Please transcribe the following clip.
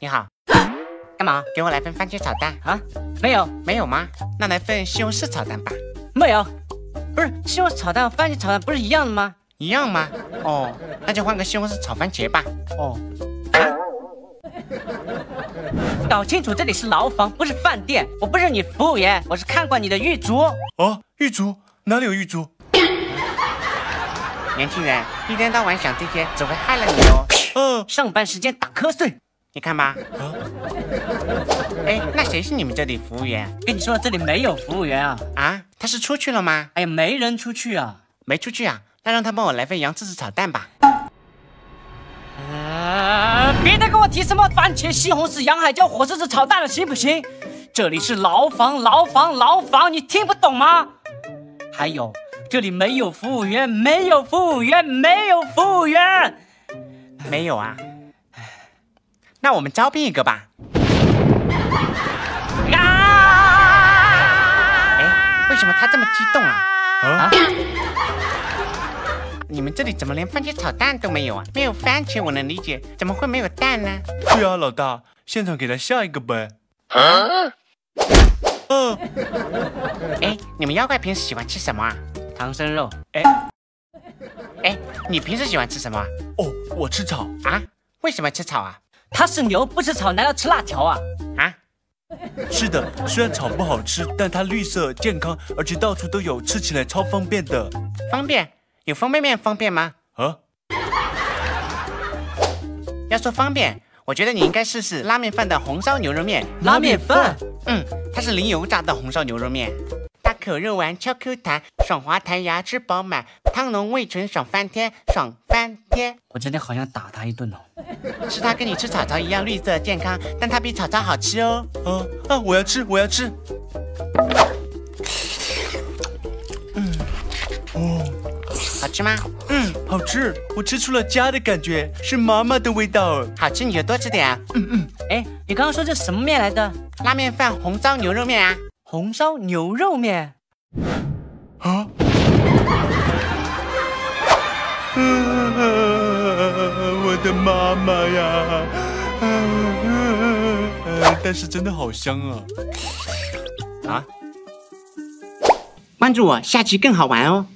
你好，干嘛？给我来份番茄炒蛋啊？没有，没有吗？那来份西红柿炒蛋吧。没有，不是西红柿炒蛋和番茄炒蛋不是一样的吗？一样吗？哦，那就换个西红柿炒番茄吧。哦，搞清楚，这里是牢房，不是饭店。我不是你服务员，我是看管你的狱卒。哦，狱卒哪里有狱卒？年轻人，一天到晚想这些，只会害了你哦。嗯，上班时间打瞌睡，你看吧。哎，那谁是你们这里服务员？跟你说，这里没有服务员啊。啊，他是出去了吗？哎呀，没人出去啊，没出去啊。那让他帮我来份洋柿子炒蛋吧。啊，别再跟我提什么番茄、西红柿、洋海椒、火柿子炒蛋了，行不行？这里是牢房，牢房，牢房，你听不懂吗？还有，这里没有服务员，没有服务员，没有服务员，没有啊。那我们招聘一个吧。啊！哎，为什么他这么激动啊？啊？你们这里怎么连番茄炒蛋都没有啊？没有番茄我能理解，怎么会没有蛋呢？对啊，老大，现场给他下一个呗。啊？嗯。哎，你们妖怪平时喜欢吃什么啊？唐僧肉。哎，哎，你平时喜欢吃什么？哦，我吃草啊？为什么吃草啊？他是牛，不吃草，难道吃辣条啊？啊？是的，虽然草不好吃，但它绿色、健康，而且到处都有，吃起来超方便的。方便？有方便面方便吗？啊？要说方便，我觉得你应该试试拉面饭的红烧牛肉面。拉面饭？嗯，它是零油炸的红烧牛肉面，大口肉丸超 Q 弹，爽滑弹牙，吃饱满，汤浓味醇，爽翻天，爽翻天！我真的好想打他一顿哦。是他跟你吃草草一样绿色健康，但他比草草好吃哦。啊啊！我要吃，我要吃。好吃吗？嗯，好吃。我吃出了家的感觉，是妈妈的味道。好吃你就多吃点啊。嗯嗯。哎，你刚刚说这什么面来的？拉面饭红烧牛肉面啊。红烧牛肉面。啊？我的妈妈呀！但是真的好香啊！啊？关注我，下期更好玩哦。